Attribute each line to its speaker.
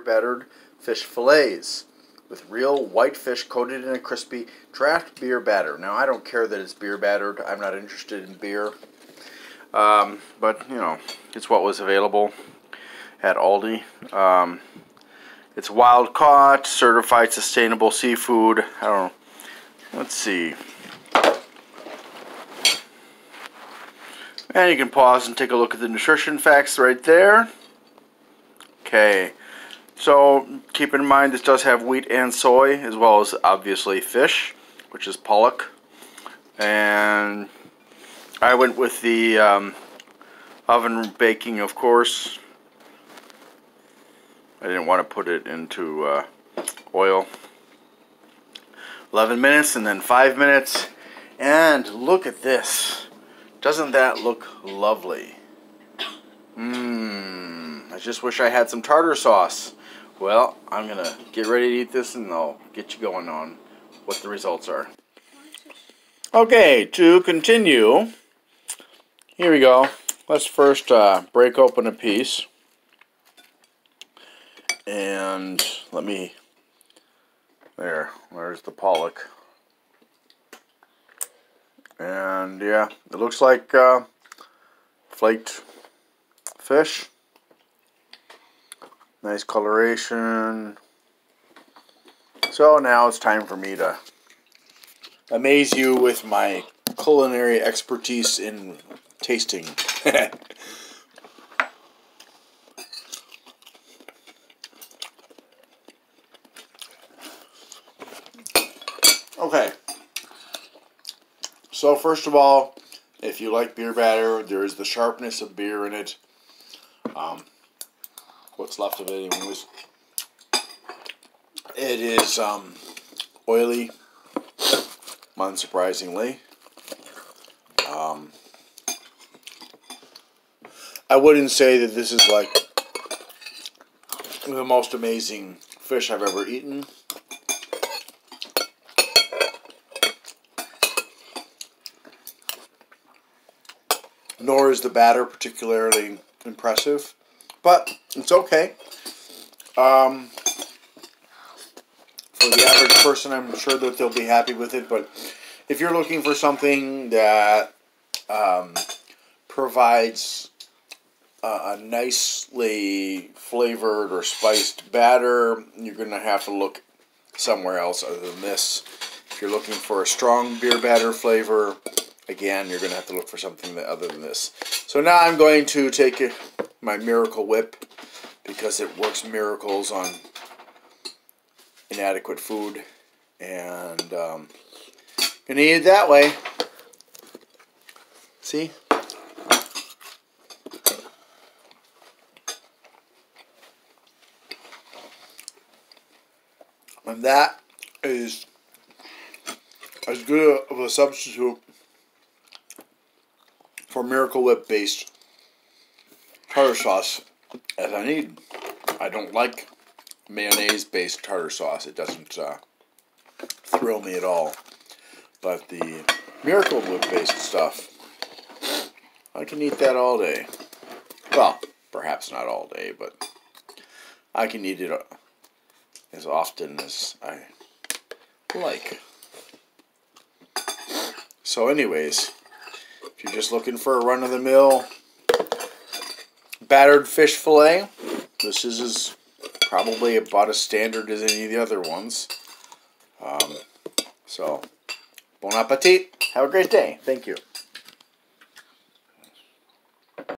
Speaker 1: battered fish fillets with real white fish coated in a crispy draft beer batter. Now, I don't care that it's beer battered. I'm not interested in beer. Um, but, you know, it's what was available at Aldi. Um, it's wild caught, certified sustainable seafood. I don't know. Let's see. And you can pause and take a look at the nutrition facts right there. Okay. So keep in mind this does have wheat and soy as well as obviously fish, which is pollock. And I went with the um, oven baking, of course. I didn't want to put it into uh, oil. 11 minutes and then 5 minutes. And look at this. Doesn't that look lovely? Mmm. I just wish I had some tartar sauce. Well, I'm going to get ready to eat this and I'll get you going on what the results are. Okay, to continue, here we go. Let's first uh, break open a piece. And let me, there, there's the pollock. And yeah, it looks like uh, flaked fish. Nice coloration. So now it's time for me to amaze you with my culinary expertise in tasting. okay. So first of all, if you like beer batter, there is the sharpness of beer in it. Um, what's left of it anyways. It is um, oily, unsurprisingly. Um, I wouldn't say that this is like the most amazing fish I've ever eaten. Nor is the batter particularly impressive, but it's okay. Um, for the average person, I'm sure that they'll be happy with it, but if you're looking for something that um, provides a, a nicely flavored or spiced batter, you're going to have to look somewhere else other than this. If you're looking for a strong beer batter flavor, again, you're going to have to look for something other than this. So now I'm going to take my Miracle Whip because it works miracles on inadequate food and um, gonna eat it that way. See? And that is as good of a substitute for Miracle Whip based tartar sauce as I need. I don't like mayonnaise based tartar sauce. It doesn't uh, thrill me at all. But the Miracle Whip based stuff, I can eat that all day. Well, perhaps not all day, but I can eat it as often as I like. So, anyways, if you're just looking for a run of the mill battered fish fillet, this is as probably about as standard as any of the other ones. Um, so, bon appetit. Have a great day. Thank you.